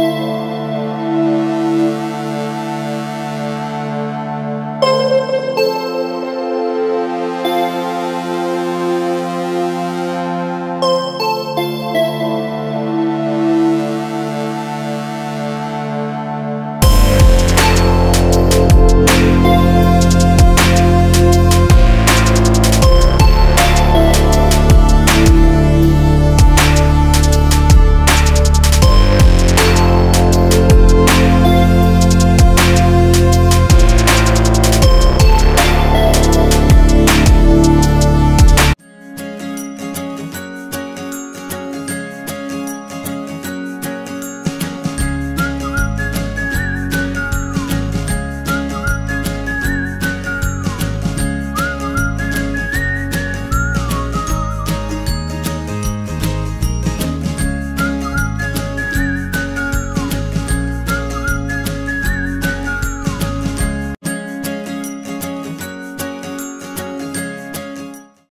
Música